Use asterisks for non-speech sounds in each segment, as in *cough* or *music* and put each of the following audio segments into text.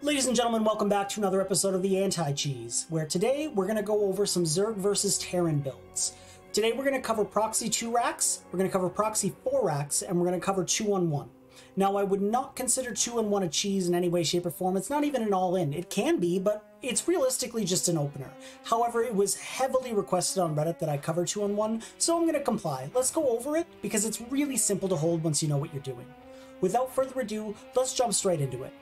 Ladies and gentlemen, welcome back to another episode of the Anti-Cheese, where today we're going to go over some Zerg versus Terran builds. Today we're going to cover Proxy 2 racks, we're going to cover Proxy 4 racks, and we're going to cover 2 on 1. Now, I would not consider 2 on 1 a cheese in any way, shape, or form. It's not even an all-in. It can be, but it's realistically just an opener. However, it was heavily requested on Reddit that I cover 2 on 1, so I'm going to comply. Let's go over it, because it's really simple to hold once you know what you're doing. Without further ado, let's jump straight into it.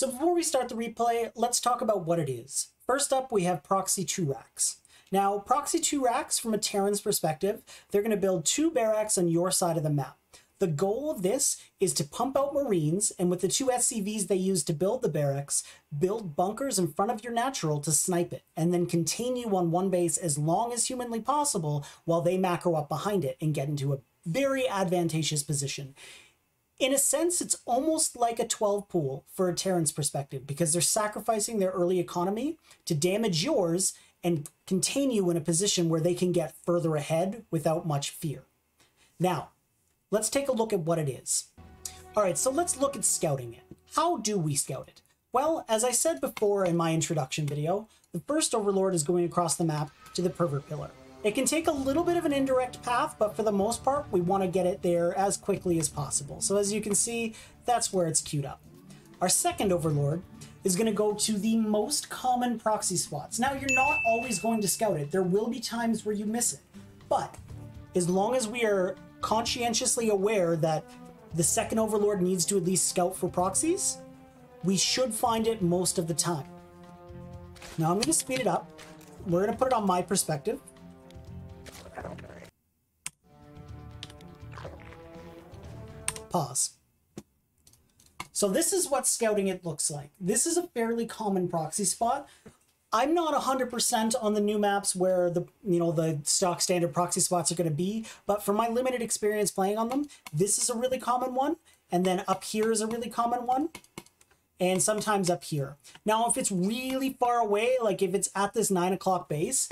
So before we start the replay, let's talk about what it is. First up, we have Proxy 2 racks. Now, Proxy 2 racks, from a Terran's perspective, they're going to build two barracks on your side of the map. The goal of this is to pump out Marines, and with the two SCVs they use to build the barracks, build bunkers in front of your natural to snipe it, and then contain you on one base as long as humanly possible while they macro up behind it and get into a very advantageous position. In a sense, it's almost like a 12 pool for a Terran's perspective because they're sacrificing their early economy to damage yours and contain you in a position where they can get further ahead without much fear. Now, let's take a look at what it is. All right, so let's look at scouting it. How do we scout it? Well, as I said before in my introduction video, the first Overlord is going across the map to the Pervert Pillar. It can take a little bit of an indirect path, but for the most part, we want to get it there as quickly as possible. So as you can see, that's where it's queued up. Our second Overlord is going to go to the most common proxy spots. Now, you're not always going to scout it. There will be times where you miss it. But as long as we are conscientiously aware that the second Overlord needs to at least scout for proxies, we should find it most of the time. Now I'm going to speed it up. We're going to put it on my perspective. Pause. So this is what scouting it looks like. This is a fairly common proxy spot. I'm not 100% on the new maps where the you know the stock standard proxy spots are going to be, but from my limited experience playing on them, this is a really common one, and then up here is a really common one, and sometimes up here. Now, if it's really far away, like if it's at this 9 o'clock base,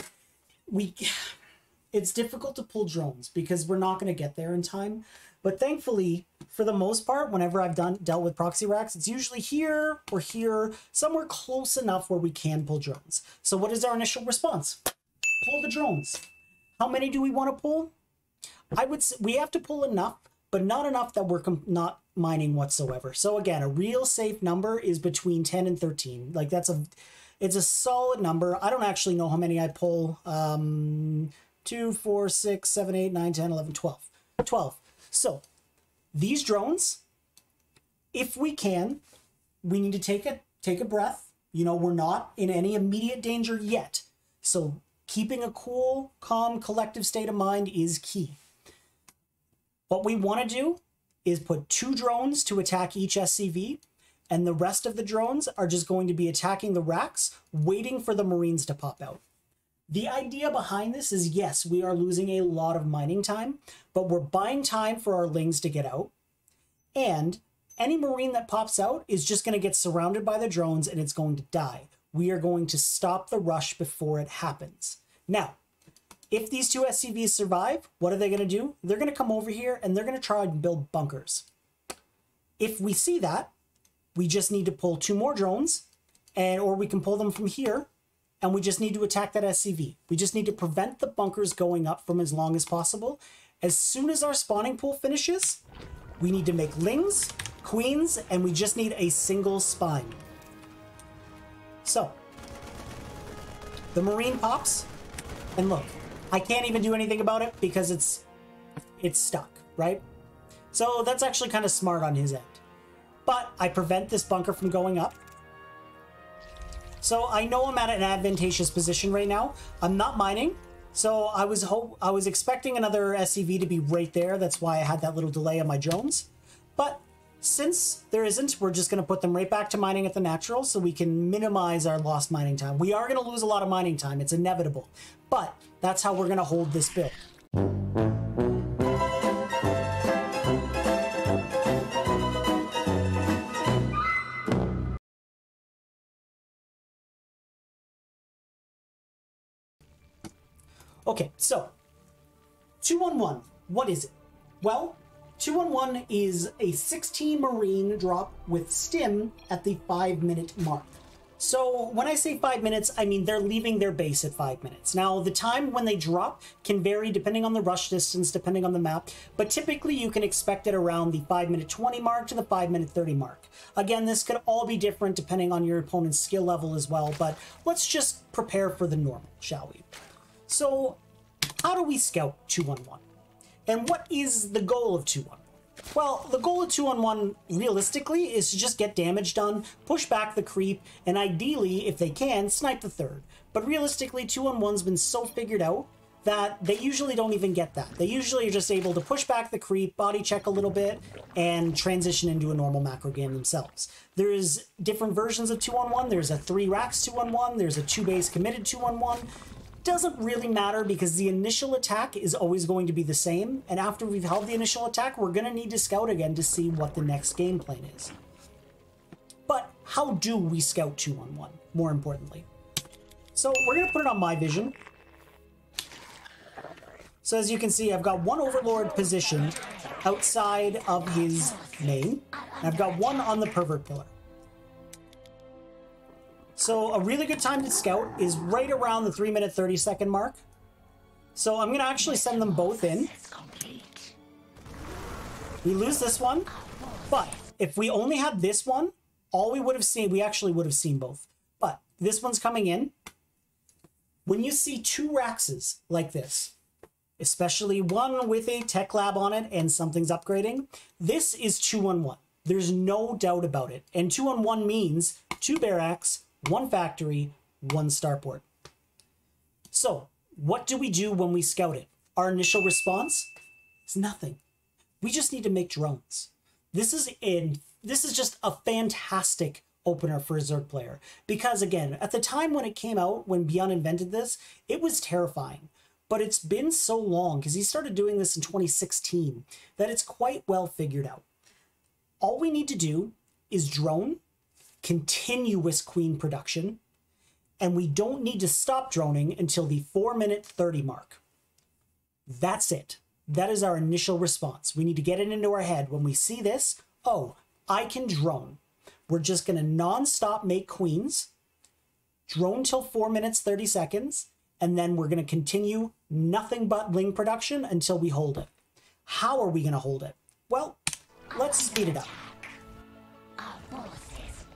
we *sighs* it's difficult to pull drones because we're not going to get there in time. But thankfully, for the most part, whenever I've done dealt with proxy racks, it's usually here or here, somewhere close enough where we can pull drones. So what is our initial response? Pull the drones. How many do we want to pull? I would say we have to pull enough, but not enough that we're not mining whatsoever. So again, a real safe number is between 10 and 13. Like that's a, it's a solid number. I don't actually know how many I pull. Um, 2, 4, 6, 7, 8, 9, 10, 11, 12. 12. So these drones, if we can, we need to take a take a breath. You know, we're not in any immediate danger yet. So keeping a cool, calm, collective state of mind is key. What we want to do is put two drones to attack each SCV, and the rest of the drones are just going to be attacking the racks, waiting for the Marines to pop out. The idea behind this is yes, we are losing a lot of mining time, but we're buying time for our lings to get out. And any marine that pops out is just going to get surrounded by the drones and it's going to die. We are going to stop the rush before it happens. Now, if these two SCVs survive, what are they going to do? They're going to come over here and they're going to try and build bunkers. If we see that, we just need to pull two more drones and or we can pull them from here and we just need to attack that SCV. We just need to prevent the bunkers going up from as long as possible. As soon as our spawning pool finishes, we need to make lings, queens, and we just need a single spine. So, the marine pops, and look, I can't even do anything about it because it's it's stuck, right? So that's actually kind of smart on his end. But I prevent this bunker from going up. So I know I'm at an advantageous position right now. I'm not mining. So I was hope I was expecting another SCV to be right there. That's why I had that little delay on my drones. But since there isn't, we're just going to put them right back to mining at the natural so we can minimize our lost mining time. We are going to lose a lot of mining time. It's inevitable. But that's how we're going to hold this build. Okay, so 211, what is it? Well, 211 is a 16 Marine drop with stim at the 5 minute mark. So when I say five minutes, I mean they're leaving their base at five minutes. Now, the time when they drop can vary depending on the rush distance, depending on the map, but typically you can expect it around the five minute 20 mark to the five minute 30 mark. Again, this could all be different depending on your opponent's skill level as well, but let's just prepare for the normal, shall we? So, how do we scout 211? And what is the goal of 211? Well, the goal of 2 on 1 realistically is to just get damage done, push back the creep, and ideally, if they can, snipe the third. But realistically, 2 on 1's been so figured out that they usually don't even get that. They usually are just able to push back the creep, body check a little bit, and transition into a normal macro game themselves. There's different versions of 2 on 1. There's a 3 racks 2 on 1, there's a 2 base committed 2 on 1, doesn't really matter because the initial attack is always going to be the same. And after we've held the initial attack, we're going to need to scout again to see what the next game plan is. But how do we scout 2 on 1, more importantly? So we're going to put it on my vision. So as you can see, I've got one Overlord positioned outside of his main. And I've got one on the Pervert Pillar. So a really good time to scout is right around the 3 minute 30 second mark. So I'm going to actually send them both in. We lose this one, but if we only had this one, all we would have seen, we actually would have seen both. But this one's coming in. When you see two Raxes like this, especially one with a tech lab on it and something's upgrading, this is 2 on 1. There's no doubt about it. And 2 on 1 means two barracks, one factory, one starport. So, what do we do when we scout it? Our initial response is nothing. We just need to make drones. This is in this is just a fantastic opener for a Zerg player because again, at the time when it came out, when ByuN invented this, it was terrifying. But it's been so long because he started doing this in 2016 that it's quite well figured out. All we need to do is drone continuous queen production, and we don't need to stop droning until the 4 minute 30 mark. That's it. That is our initial response. We need to get it into our head. When we see this, oh, I can drone. We're just going to non-stop make queens, drone till 4 minutes 30 seconds, and then we're going to continue nothing but ling production until we hold it. How are we going to hold it? Well, let's speed it up.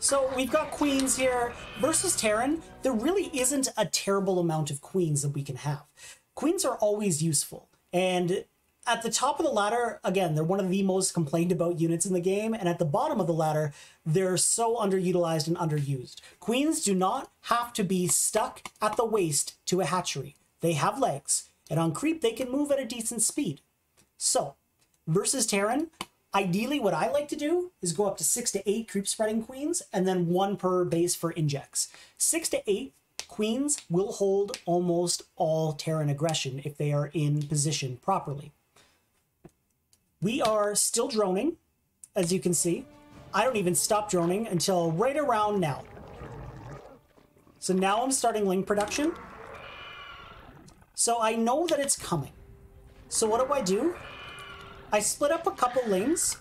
So we've got queens here versus Terran. There really isn't a terrible amount of queens that we can have. Queens are always useful. And at the top of the ladder, again, they're one of the most complained about units in the game. And at the bottom of the ladder, they're so underutilized and underused. Queens do not have to be stuck at the waist to a hatchery. They have legs. And on creep, they can move at a decent speed. So, versus Terran, Ideally, what I like to do is go up to six to eight creep spreading queens and then one per base for injects. Six to eight queens will hold almost all Terran aggression if they are in position properly. We are still droning, as you can see. I don't even stop droning until right around now. So now I'm starting ling production. So I know that it's coming. So what do I do? I split up a couple lings,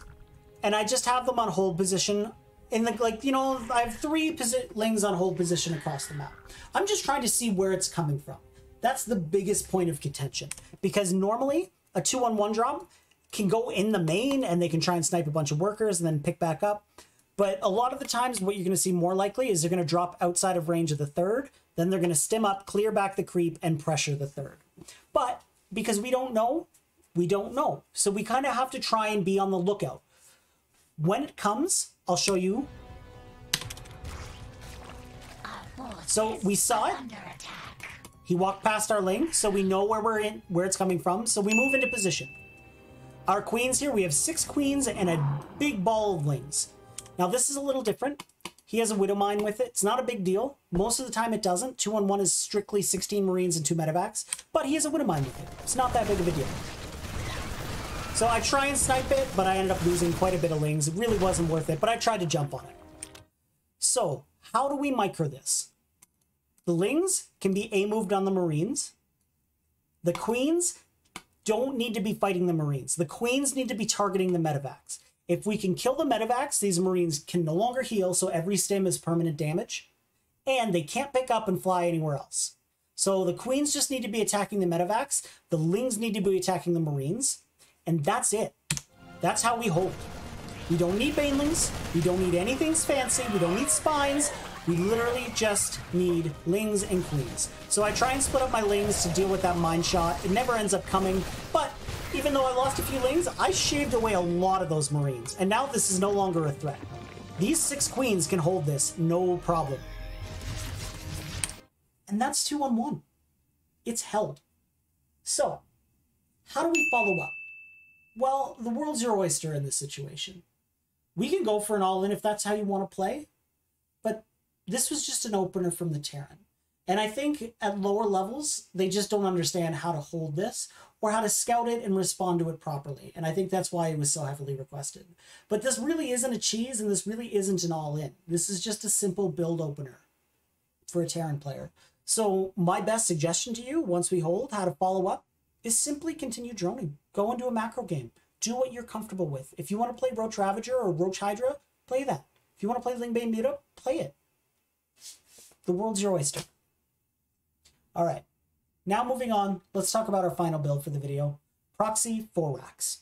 and I just have them on hold position. In the like, you know, I have three lings on hold position across the map. I'm just trying to see where it's coming from. That's the biggest point of contention because normally a two on one drop can go in the main and they can try and snipe a bunch of workers and then pick back up. But a lot of the times, what you're going to see more likely is they're going to drop outside of range of the third. Then they're going to stim up, clear back the creep, and pressure the third. But because we don't know, we don't know. So we kind of have to try and be on the lookout. When it comes, I'll show you. So we saw it. He walked past our ling, so we know where we're in, where it's coming from. So we move into position. Our queens here, we have six queens and a big ball of lings. Now this is a little different. He has a Widow Mine with it. It's not a big deal. Most of the time it doesn't. 2 on 1 is strictly 16 Marines and 2 medevacs, but he has a Widow Mine with it. It's not that big of a deal. So I try and snipe it, but I ended up losing quite a bit of lings. It really wasn't worth it, but I tried to jump on it. So, how do we micro this? The lings can be A-moved on the Marines. The queens don't need to be fighting the Marines. The Queens need to be targeting the medevacs. If we can kill the medevacs, these Marines can no longer heal, so every stim is permanent damage, and they can't pick up and fly anywhere else. So the Queens just need to be attacking the medevacs, the Lings need to be attacking the Marines, and that's it. That's how we hold. We don't need Banelings, we don't need anything fancy, we don't need spines, we literally just need Lings and Queens. So I try and split up my Lings to deal with that Mine Shot. It never ends up coming, but even though I lost a few Lings, I shaved away a lot of those Marines, and now this is no longer a threat. These six Queens can hold this, no problem. And that's two on one. It's held. So, how do we follow up? Well, the world's your oyster in this situation. We can go for an all-in if that's how you want to play, but this was just an opener from the Terran. And I think at lower levels, they just don't understand how to hold this or how to scout it and respond to it properly. And I think that's why it was so heavily requested. But this really isn't a cheese and this really isn't an all in. This is just a simple build opener for a Terran player. So my best suggestion to you, once we hold, how to follow up, is simply continue droning. Go into a macro game. Do what you're comfortable with. If you want to play Roach Ravager or Roach Hydra, play that. If you want to play Lingbane Muta, play it. The world's your oyster. All right. Now moving on, let's talk about our final build for the video. Proxy 4 racks.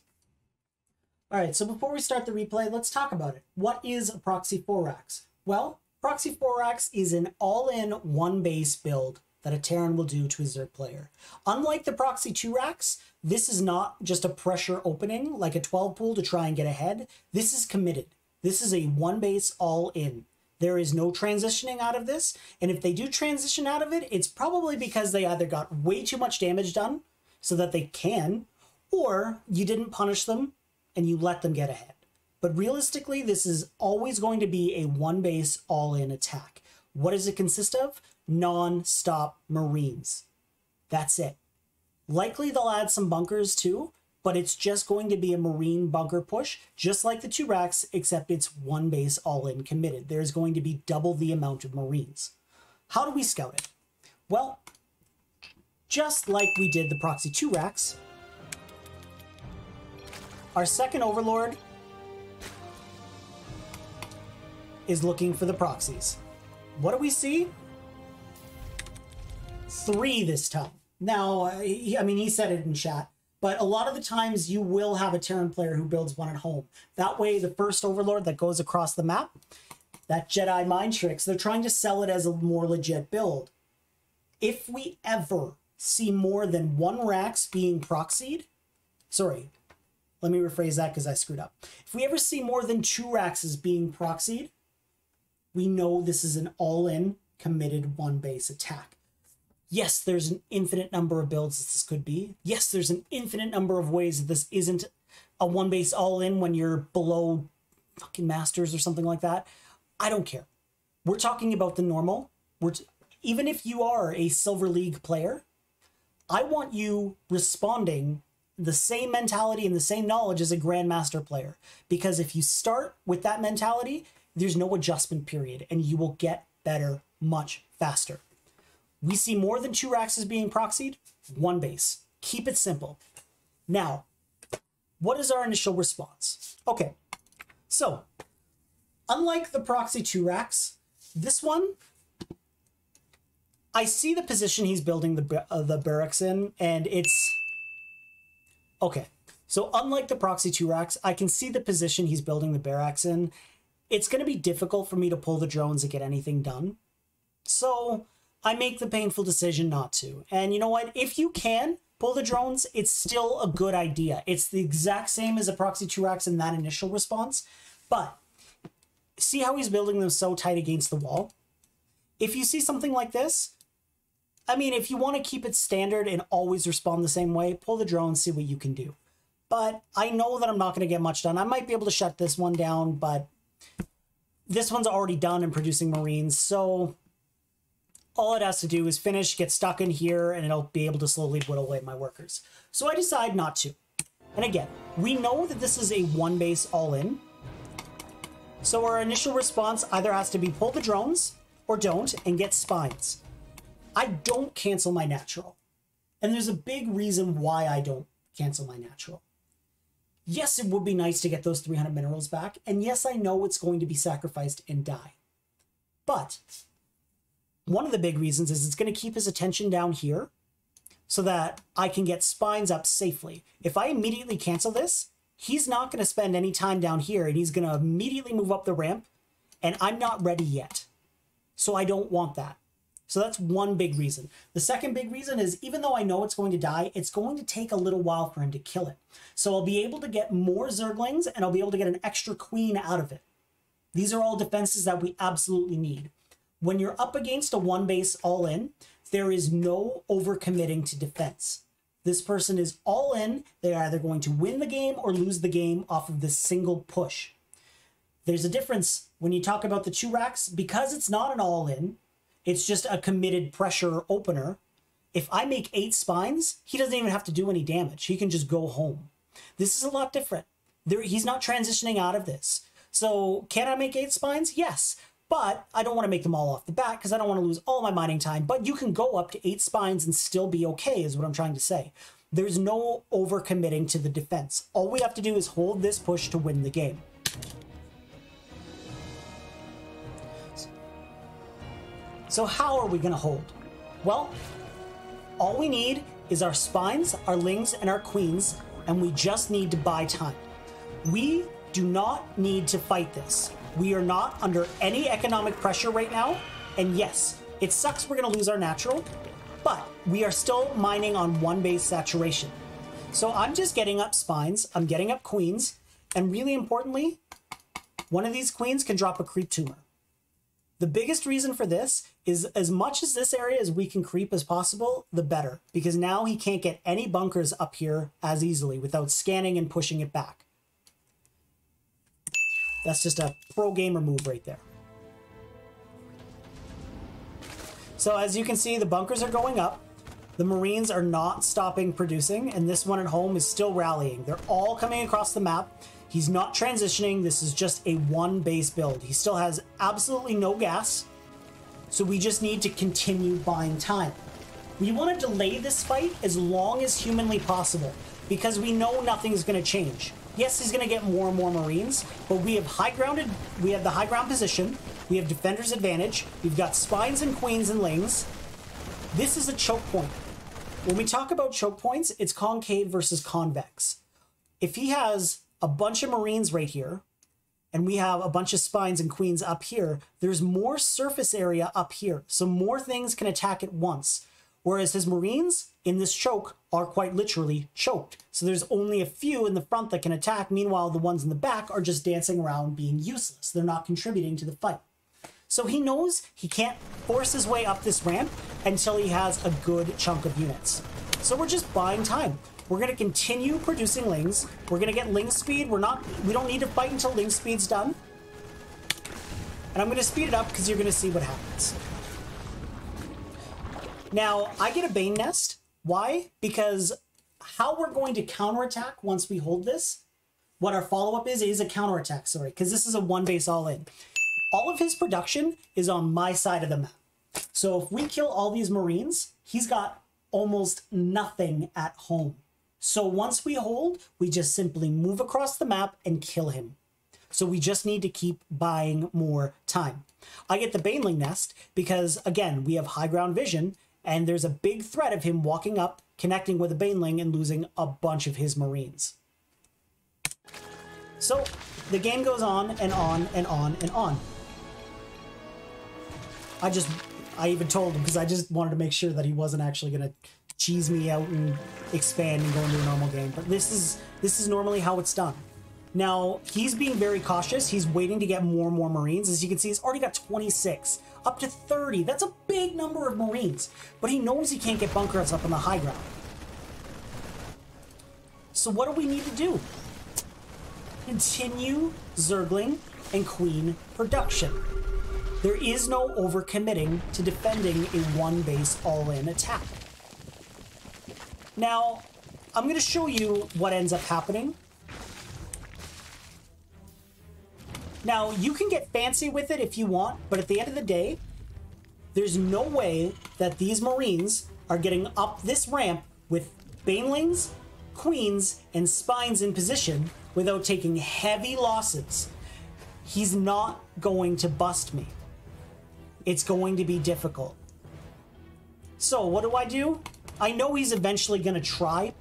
All right, so before we start the replay, let's talk about it. What is a Proxy 4 racks? Well, Proxy 4 racks is an all-in one base build that a Terran will do to a Zerg player. Unlike the Proxy 2 racks, this is not just a pressure opening like a 12 pool to try and get ahead. This is committed. This is a one base all in. There is no transitioning out of this. And if they do transition out of it, it's probably because they either got way too much damage done so that they can, or you didn't punish them and you let them get ahead. But realistically, this is always going to be a one base all in attack. What does it consist of? Non stop Marines. That's it. Likely they'll add some bunkers too, but it's just going to be a marine bunker push, just like the two racks, except it's one base all in committed. There's going to be double the amount of marines. How do we scout it? Well, just like we did the proxy 2 racks, our second overlord is looking for the proxies. What do we see? Three this time. Now, uh, I mean, he said it in chat but a lot of the times you will have a Terran player who builds one at home. That way, the first Overlord that goes across the map, that Jedi mind tricks, they're trying to sell it as a more legit build. If we ever see more than one Rax being proxied, sorry, let me rephrase that because I screwed up. If we ever see more than two Raxes being proxied, we know this is an all-in committed one base attack. Yes, there's an infinite number of builds this could be. Yes, there's an infinite number of ways that this isn't a one base all in when you're below fucking masters or something like that. I don't care. We're talking about the normal. We're t- even if you are a silver league player, I want you responding the same mentality and the same knowledge as a grandmaster player because if you start with that mentality, there's no adjustment period and you will get better much faster. We see more than two racks as being proxied, one base. Keep it simple. Now, what is our initial response? Okay, so unlike the proxy two racks, this one, I see the position he's building the, uh, the barracks in, and it's... Okay, so unlike the proxy two racks, I can see the position he's building the barracks in. It's going to be difficult for me to pull the drones and get anything done. So I make the painful decision not to. And you know what? If you can pull the drones, it's still a good idea. It's the exact same as a proxy 2x in that initial response. But see how he's building them so tight against the wall? If you see something like this, I mean, if you want to keep it standard and always respond the same way, pull the drone, see what you can do. But I know that I'm not going to get much done. I might be able to shut this one down, but this one's already done and producing Marines. So all it has to do is finish, get stuck in here, and it'll be able to slowly whittle away my workers. So I decide not to. And again, we know that this is a one base all in. So our initial response either has to be pull the drones or don't and get spines. I don't cancel my natural. And there's a big reason why I don't cancel my natural. Yes, it would be nice to get those 300 minerals back, and yes, I know it's going to be sacrificed and die. But one of the big reasons is it's going to keep his attention down here so that I can get spines up safely. If I immediately cancel this, he's not going to spend any time down here and he's going to immediately move up the ramp and I'm not ready yet. So I don't want that. So that's one big reason. The second big reason is even though I know it's going to die, it's going to take a little while for him to kill it. So I'll be able to get more Zerglings and I'll be able to get an extra queen out of it. These are all defenses that we absolutely need. When you're up against a one base all in, there is no overcommitting to defense. This person is all in. They're either going to win the game or lose the game off of this single push. There's a difference when you talk about the two racks because it's not an all in, it's just a committed pressure opener. If I make eight spines, he doesn't even have to do any damage. He can just go home. This is a lot different. There, he's not transitioning out of this. So, can I make eight spines? Yes. But I don't want to make them all off the bat because I don't want to lose all my mining time. But you can go up to eight spines and still be okay, is what I'm trying to say. There's no overcommitting to the defense. All we have to do is hold this push to win the game. So how are we going to hold? Well, all we need is our spines, our lings, and our queens, and we just need to buy time. We do not need to fight this. We are not under any economic pressure right now. And yes, it sucks we're going to lose our natural, but we are still mining on one base saturation. So I'm just getting up spines, I'm getting up queens, and really importantly, one of these queens can drop a creep tumor. The biggest reason for this is as much as this area as we can creep as possible, the better, because now he can't get any bunkers up here as easily without scanning and pushing it back. That's just a pro gamer move right there. So as you can see, the bunkers are going up. The Marines are not stopping producing, and this one at home is still rallying. They're all coming across the map. He's not transitioning. This is just a one base build. He still has absolutely no gas. So we just need to continue buying time. We want to delay this fight as long as humanly possible because we know nothing's going to change. Yes, he's going to get more and more Marines, but we have high grounded, we have the high ground position, we have defender's advantage, we've got spines and queens and lings. This is a choke point. When we talk about choke points, it's concave versus convex. If he has a bunch of Marines right here, and we have a bunch of spines and queens up here, there's more surface area up here. So more things can attack at once. Whereas his Marines in this choke are quite literally choked. So there's only a few in the front that can attack. Meanwhile, the ones in the back are just dancing around being useless. They're not contributing to the fight. So he knows he can't force his way up this ramp until he has a good chunk of units. So we're just buying time. We're to continue producing lings. We're to get ling speed. We're not, we don't need to fight until ling speed's done. And I'm to speed it up because you're to see what happens. Now, I get a Bane Nest. Why? Because how we're going to counterattack once we hold this, what our follow-up is, is a counterattack, sorry, because this is a one base all-in. All of his production is on my side of the map. So if we kill all these Marines, he's got almost nothing at home. So once we hold, we just simply move across the map and kill him. So we just need to keep buying more time. I get the Baneling Nest because, again, we have high ground vision and there's a big threat of him walking up, connecting with a Baneling, and losing a bunch of his Marines. So the game goes on and on and on and on. I just, I even told him because I just wanted to make sure that he wasn't actually going to cheese me out and expand and go into a normal game. But this is this is normally how it's done. Now, he's being very cautious. He's waiting to get more and more Marines. As you can see, he's already got 26, up to 30. That's a big number of Marines. But he knows he can't get bunkers up on the high ground. So what do we need to do? Continue Zergling and Queen production. There is no overcommitting to defending a one base all-in attack. Now, I'm going to show you what ends up happening. Now, you can get fancy with it if you want, but at the end of the day, there's no way that these Marines are getting up this ramp with Banelings, queens and spines in position without taking heavy losses, he's not going to bust me. It's going to be difficult. So what do I do? I know he's eventually going to try,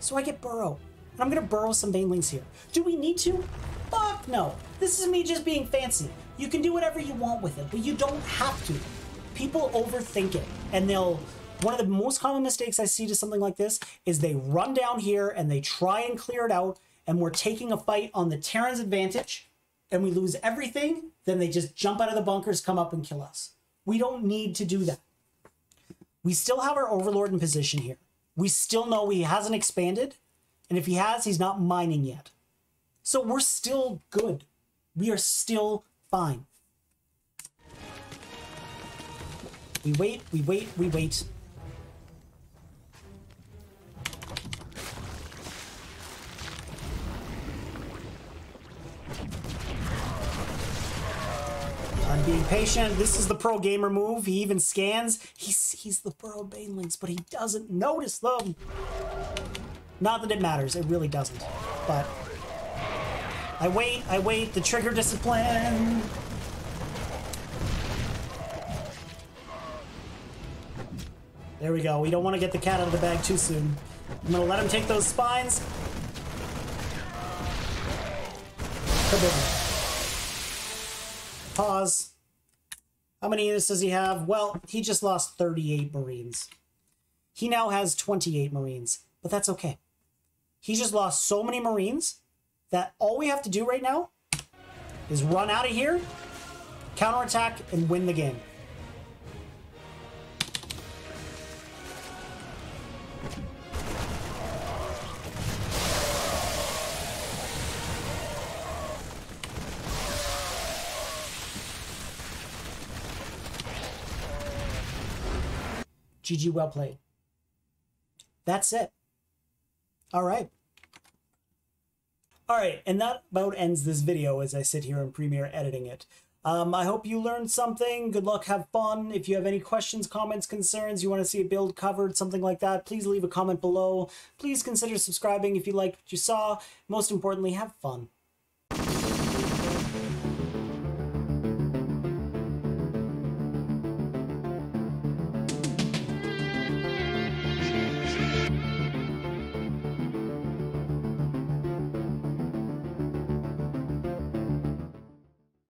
so I get Burrow. And I'm going to burrow some Banelings here. Do we need to? Fuck no. This is me just being fancy. You can do whatever you want with it, but you don't have to. People overthink it, and they'll one of the most common mistakes I see to something like this is they run down here and they try and clear it out, and we're taking a fight on the Terran's advantage, and we lose everything. Then they just jump out of the bunkers, come up and kill us. We don't need to do that. We still have our Overlord in position here. We still know he hasn't expanded, and if he has, he's not mining yet. So we're still good. We are still fine. We wait, we wait, we wait. Being patient. This is the pro gamer move. He even scans. He sees the burrow banelings, but he doesn't notice them. Not that it matters. It really doesn't. But I wait, I wait. The trigger discipline. There we go. We don't want to get the cat out of the bag too soon. I'm to let him take those spines. Kaboom. Pause. How many units does he have? Well, he just lost 38 Marines. He now has 28 Marines, but that's okay. He just lost so many Marines that all we have to do right now is run out of here, counterattack, and win the game. GG, well played. That's it. All right. All right, and that about ends this video as I sit here in Premiere editing it. Um, I hope you learned something. Good luck, have fun. If you have any questions, comments, concerns, you want to see a build covered, something like that, please leave a comment below. Please consider subscribing if you liked what you saw. Most importantly, have fun.